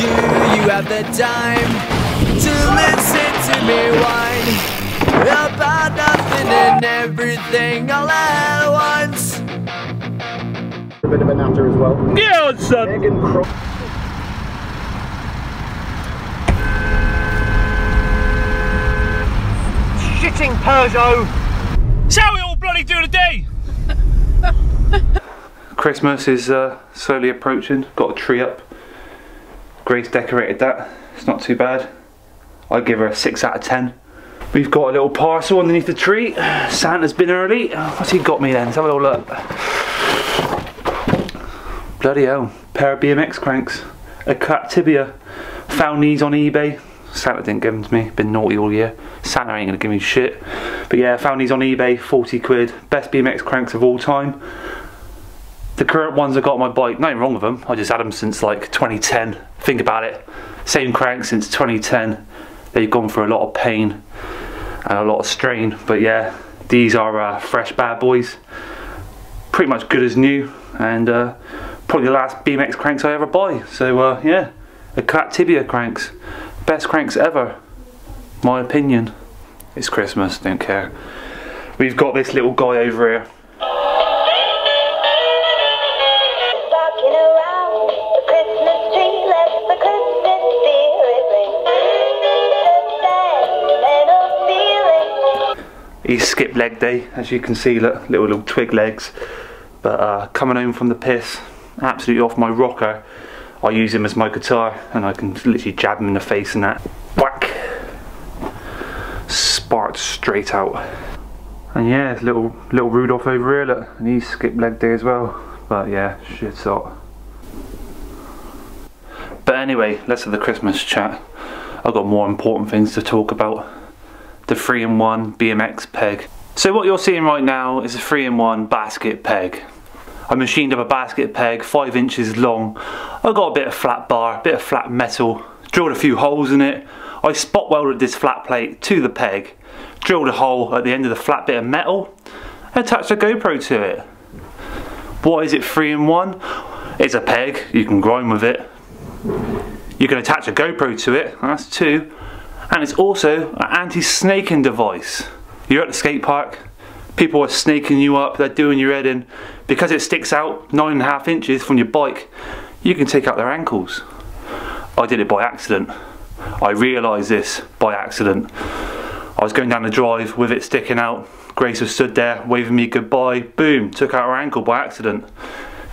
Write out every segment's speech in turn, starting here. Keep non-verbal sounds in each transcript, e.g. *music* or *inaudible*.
do you have the time to listen to me whine about nothing and everything all at once? A bit of a natter as well. Yeah, on, son. Megan Cro- Shitting Peugeot. So how we all bloody do today? Christmas is uh, slowly approaching. Got a tree up. Grace decorated that. It's not too bad. I'd give her a 6 out of 10. We've got a little parcel underneath the tree. Santa's been early. What's he got me then? Let's have a little look. Bloody hell. Pair of BMX cranks. A cut tibia. Found these on eBay. Santa didn't give them to me. Been naughty all year. Santa ain't gonna give me shit. But yeah, found these on eBay. 40 quid. Best BMX cranks of all time. The current ones I got on my bike, nothing wrong with them. I just had them since like 2010. Think about it. Same crank since 2010. They've gone through a lot of pain and a lot of strain. But yeah, these are uh, fresh bad boys. Pretty much good as new and uh, probably the last BMX cranks I ever buy. So uh, yeah, the Cat Tibia cranks. Best cranks ever. My opinion. It's Christmas, don't care. We've got this little guy over here. He's skip leg day, as you can see, look, little little twig legs. But uh, coming home from the piss, absolutely off my rocker. I use him as my guitar, and I can literally jab him in the face and that. Whack! Sparked straight out. And yeah, it's little little Rudolph over here, look, and he's skip leg day as well. But yeah, shit's hot. But anyway, let's have the Christmas chat. I've got more important things to talk about the 3-in-1 BMX peg. So what you're seeing right now is a 3-in-1 basket peg. I machined up a basket peg, 5 inches long. I got a bit of flat bar, a bit of flat metal, drilled a few holes in it. I spot welded this flat plate to the peg, drilled a hole at the end of the flat bit of metal, attached a GoPro to it. What is it 3-in-1? It's a peg, you can grind with it. You can attach a GoPro to it, that's two and it's also an anti-snaking device. You're at the skate park, people are snaking you up, they're doing your head in. Because it sticks out nine and a half inches from your bike, you can take out their ankles. I did it by accident. I realised this by accident. I was going down the drive with it sticking out. Grace was stood there waving me goodbye. Boom, took out her ankle by accident.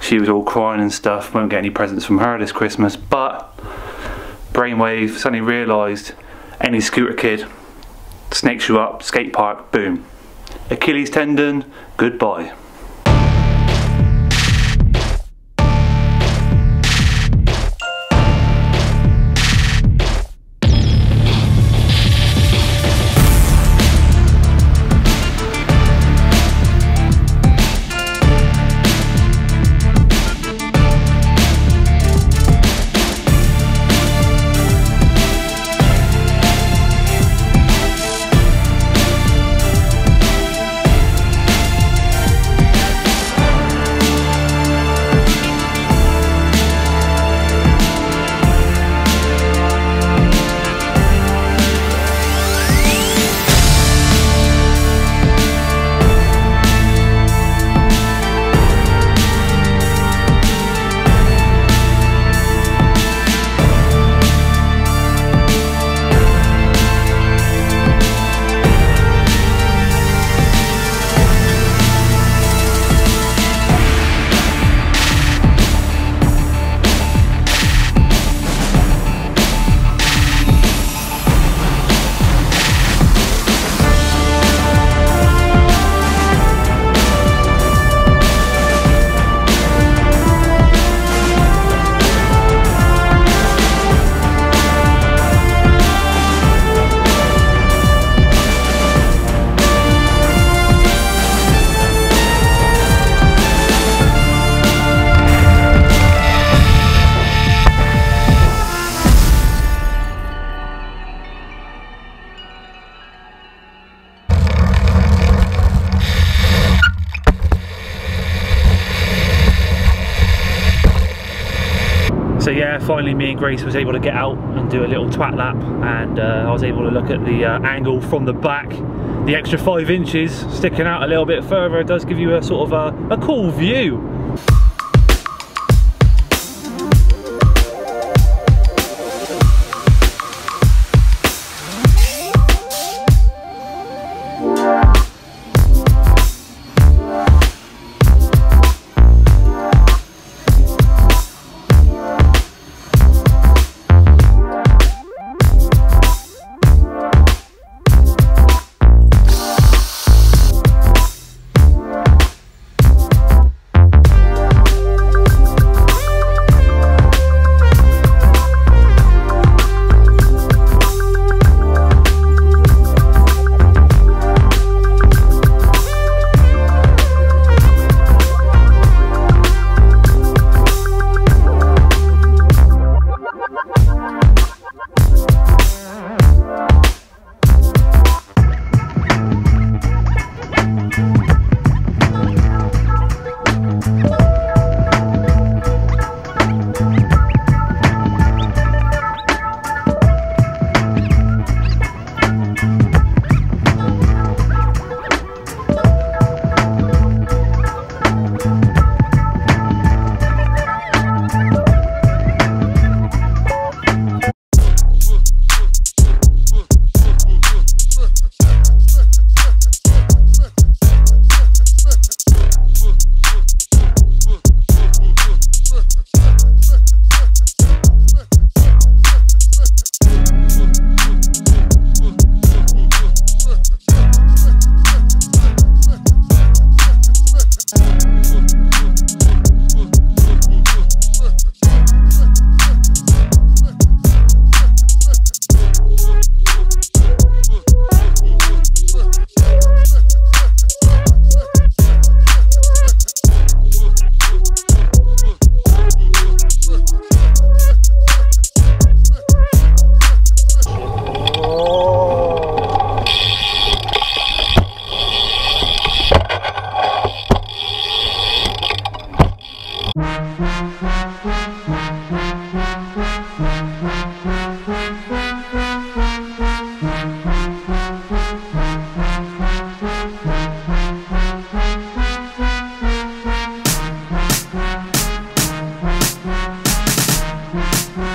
She was all crying and stuff. Won't get any presents from her this Christmas, but brainwave suddenly realised any scooter kid snakes you up, skate park, boom. Achilles tendon, goodbye. Finally me and Grace was able to get out and do a little twat lap and uh, I was able to look at the uh, angle from the back. The extra five inches sticking out a little bit further does give you a sort of a, a cool view. Later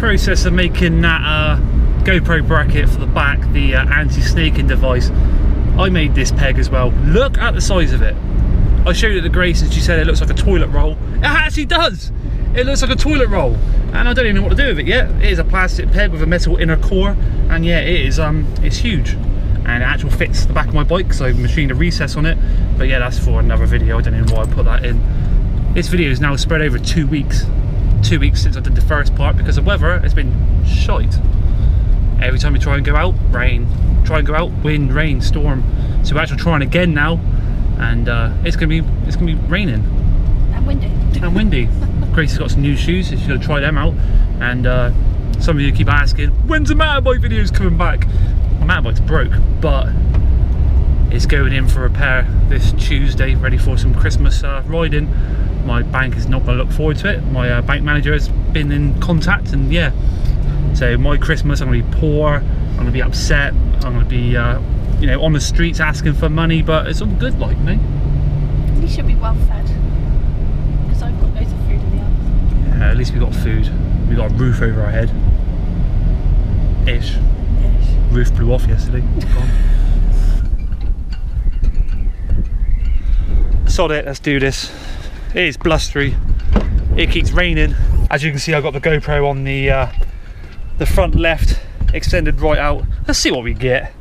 process of making that uh, GoPro bracket for the back, the uh, anti-snaking device, I made this peg as well. Look at the size of it. I showed it to Grace and she said it looks like a toilet roll. It actually does. It looks like a toilet roll. And I don't even know what to do with it yet. It is a plastic peg with a metal inner core. And yeah, it is, um, it's huge. And it actually fits the back of my bike, so I've machined a recess on it. But yeah, that's for another video. I don't even know why I put that in. This video is now spread over two weeks. Two weeks since I did the first part because the weather has been shite. Every time we try and go out, rain, try and go out, wind, rain, storm. So we're actually trying again now, and uh, it's gonna be it's gonna be raining And windy. and windy. *laughs* Grace has got some new shoes, so she's gonna try them out. And uh, some of you keep asking, when's the mountain bike videos coming back? My mountain bike's broke, but it's going in for repair this Tuesday, ready for some Christmas uh, riding. My bank is not gonna look forward to it. My uh, bank manager has been in contact, and yeah. So my Christmas, I'm gonna be poor. I'm gonna be upset. I'm gonna be, uh, you know, on the streets asking for money, but it's all good, like, mate. You should be well fed. Because I've got loads of food in the oven. At least we got food. We got a roof over our head. Ish. Ish. Roof blew off yesterday. Gone. *laughs* Sod it, let's do this. It is blustery. It keeps raining. As you can see, I've got the GoPro on the uh, the front left, extended right out. Let's see what we get.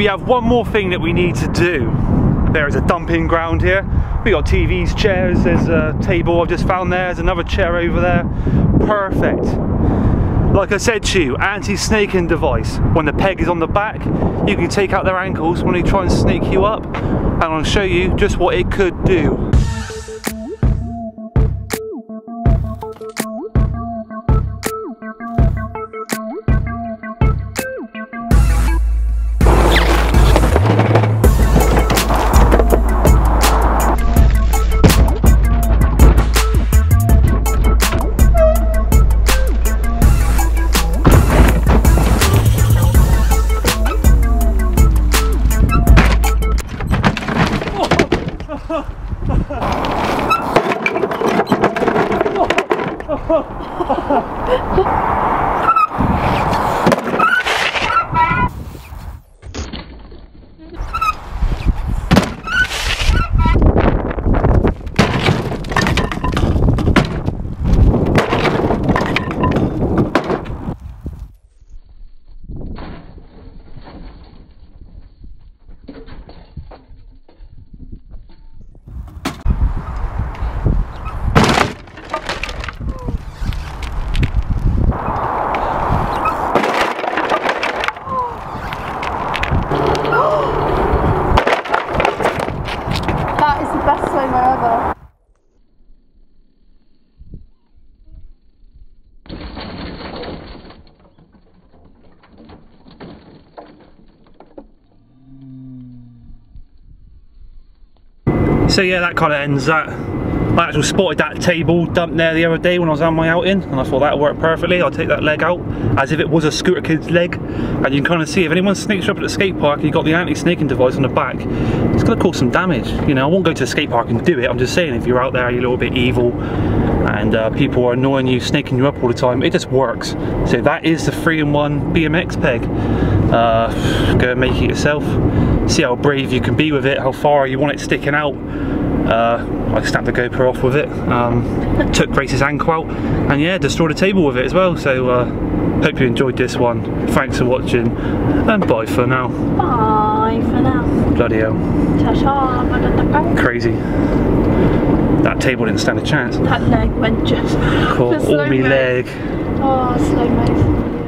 We have one more thing that we need to do. There is a dumping ground here. We got TVs, chairs, there's a table I've just found there, there's another chair over there. Perfect. Like I said to you, anti-snaking device. When the peg is on the back, you can take out their ankles when they try and snake you up. And I'll show you just what it could do. ハハハハ。So yeah, that kind of ends that. I actually spotted that table dumped there the other day when I was on my outing and I thought that worked perfectly. I'll take that leg out as if it was a scooter kid's leg and you can kind of see if anyone sneaks up at the skate park and you've got the anti-snaking device on the back, it's going to cause some damage. You know, I won't go to the skate park and do it. I'm just saying if you're out there, you're a little bit evil and uh, people are annoying you, snaking you up all the time, it just works. So that is the 3-in-1 BMX peg. Uh, go and make it yourself. See how brave you can be with it, how far you want it sticking out. Uh, I snapped the GoPro off with it, um, *laughs* took Grace's ankle out, and yeah, destroyed a table with it as well. So uh, hope you enjoyed this one. Thanks for watching, and bye for now. Bye for now. Bloody hell. Crazy. That table didn't stand a chance. That leg went just. Caught for all slow-mo. leg. Oh, slow mo.